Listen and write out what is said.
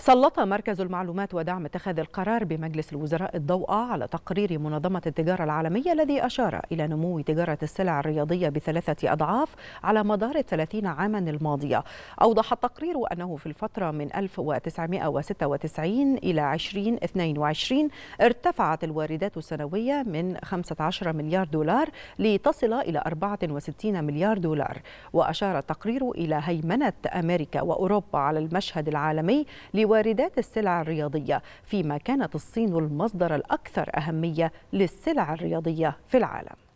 سلط مركز المعلومات ودعم اتخاذ القرار بمجلس الوزراء الضوء على تقرير منظمة التجارة العالمية الذي أشار إلى نمو تجارة السلع الرياضية بثلاثة أضعاف على مدار الثلاثين عاما الماضية. أوضح التقرير أنه في الفترة من 1996 إلى 2022 ارتفعت الواردات السنوية من 15 مليار دولار لتصل إلى 64 مليار دولار. وأشار التقرير إلى هيمنة أمريكا وأوروبا على المشهد العالمي لواردات السلع الرياضية فيما كانت الصين المصدر الأكثر أهمية للسلع الرياضية في العالم.